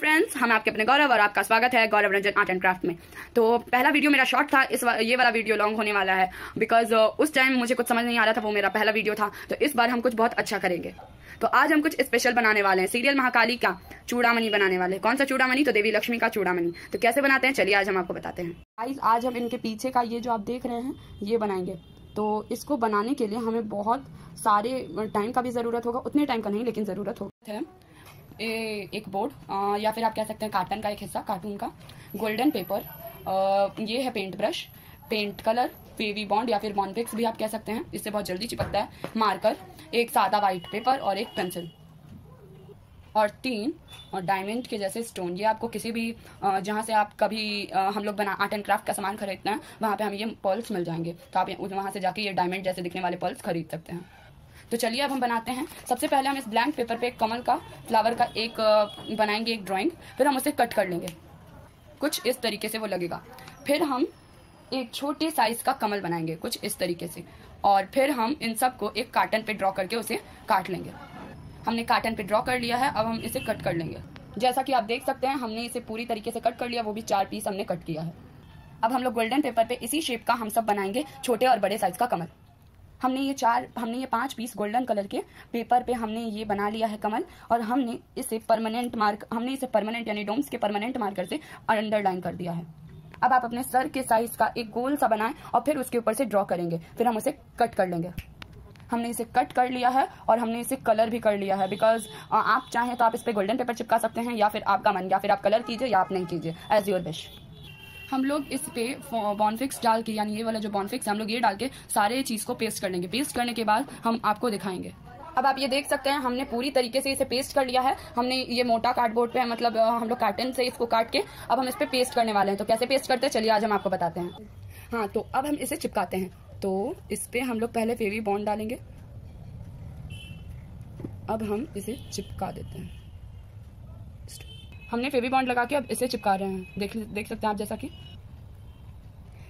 Friends हम आपके अपने गौरव और आपका स्वागत है Gaurav Ranjan art and craft में। तो पहला वीडियो मेरा शॉर्ट था इस वा, ये वाला वीडियो लॉन्ग होने वाला है बिकॉज़ उस टाइम मुझे कुछ समझ नहीं आ रहा था वो मेरा पहला वीडियो था तो इस बार हम कुछ बहुत अच्छा करेंगे। तो आज हम कुछ स्पेशल बनाने वाले हैं सीरियल महाकाली का चूड़ामणि बनाने वाले कौन सा चूड़ामणि? तो देवी लक्ष्मी का चूड़ामणि। तो कैसे बनाते हैं? चलिए आज हम आपको बताते हैं। आज हम इनके पीछे का ये जो आप देख रहे हैं ये बनाएँगे। तो इसको बनाने के लिए हमें बहुत सारे टाइम का भी ज़रूरत होगा उतने टाइम का नहीं लेकिन ज़रूरत होगा। ए, एक बोर्ड या फिर आप कह सकते हैं कार्टन का एक हिस्सा कार्टून का गोल्डन पेपर ये है पेंट ब्रश पेंट कलर पेवी बॉन्ड या फिर बॉन्डिक्स भी आप कह सकते हैं। इससे बहुत जल्दी चिपकता है। मार्कर एक सादा वाइट पेपर और एक पेंसिल और तीन और डायमंड के जैसे स्टोन ये आपको किसी भी जहाँ से आप कभी हम लोग बना आर्ट एंड क्राफ्ट का सामान खरीदते हैं वहाँ पे हमें ये पर्ल्स मिल जाएँगे। तो आप वहाँ से जाके ये डायमंड जैसे दिखने वाले पर्ल्स खरीद सकते हैं। तो चलिए अब हम बनाते हैं। सबसे पहले हम इस ब्लैंक पेपर पे एक कमल का फ्लावर का एक बनाएँगे एक ड्राइंग फिर हम उसे कट कर लेंगे। कुछ इस तरीके से वो लगेगा। फिर हम एक छोटे साइज़ का कमल बनाएँगे कुछ इस तरीके से। और फिर हम इन सबको एक कार्टन पे ड्रॉ करके उसे काट लेंगे। हमने कार्टन पे ड्रॉ कर लिया है, अब हम इसे कट कर लेंगे। जैसा कि आप देख सकते हैं, हमने इसे पूरी तरीके से कट कर लिया, वो भी चार पीस हमने कट किया है। अब हम लोग गोल्डन पेपर पे इसी शेप का हम सब बनाएँगे, छोटे और बड़े साइज़ का कमल। हमने ये चार, हमने ये पाँच पीस गोल्डन कलर के पेपर पे हमने ये बना लिया है कमल और हमने इसे परमानेंट मार्क हमने इसे परमानेंट यानी डोम्स के परमानेंट मार्कर से अंडरलाइन कर दिया है। अब आप अपने सर के साइज़ का एक गोल सा बनाएँ और फिर उसके ऊपर से ड्रॉ करेंगे। फिर हम उसे कट कर लेंगे। हमने इसे कट कर लिया है और हमने इसे कलर भी कर लिया है बिकॉज़ आप चाहें तो आप इस पर गोल्डन पेपर चिपका सकते हैं या फिर आपका मन, या फिर आप कलर कीजिए या आप नहीं कीजिए एज योर विश हम लोग इस पे बॉनफिक्स डाल के, यानी ये वाला जो बॉनफिक्स है, हम लोग ये डाल के सारे चीज़ को पेस्ट कर लेंगे। पेस्ट करने के बाद हम आपको दिखाएँगे। अब आप ये देख सकते हैं, हमने पूरी तरीके से इसे पेस्ट कर लिया है। हमने ये मोटा कार्डबोर्ड पे मतलब हम लोग कार्टन से इसको काट के अब हम इस पे पेस्ट करने वाले हैं। तो कैसे पेस्ट करते हैं? चलिए आज हम आपको बताते हैं। हाँ तो अब हम इसे चिपकाते हैं। तो इस पे हम लोग पहले फेवी बॉन्ड डालेंगे। अब हम इसे चिपका देते हैं। हमने फेवी बॉन्ड लगा के अब इसे चिपका रहे हैं। देख देख सकते हैं आप जैसा कि।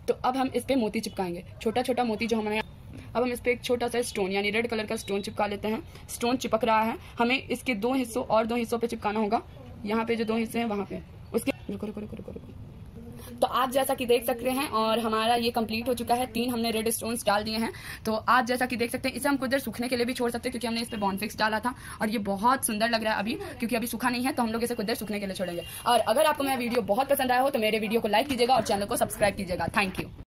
तो अब हम इस पे मोती चिपकाएँगे। छोटा छोटा मोती जो हमारे अब हम इस पे एक छोटा सा स्टोन यानी रेड कलर का स्टोन चिपका लेते हैं। स्टोन चिपक रहा है। हमें इसके दो हिस्सों और दो हिस्सों पे चिपकाना होगा। यहाँ पे जो दो हिस्से हैं, वहाँ पे। उसके रुको रुको रुको रुको रुको। तो आप जैसा कि देख सकते हैं, और हमारा ये कंप्लीट हो चुका है। तीन हमने रेड स्टोन्स डाल दिए हैं। तो आप जैसा कि देख सकते हैं, इसे हम कुछ देर सूखने के लिए भी छोड़ सकते हैं, क्योंकि हमने इस पर बॉन्फिक्स डाला था, और ये बहुत सुंदर लग रहा है अभी, क्योंकि अभी सूखा नहीं है तो हम लोग इसे कुछ देर सूखने के लिए छोड़ेंगे। और अगर आपको मेरा वीडियो बहुत पसंद आया हो तो मेरे वीडियो को लाइक कीजिएगा और चैनल को सब्सक्राइब कीजिएगा। Thank you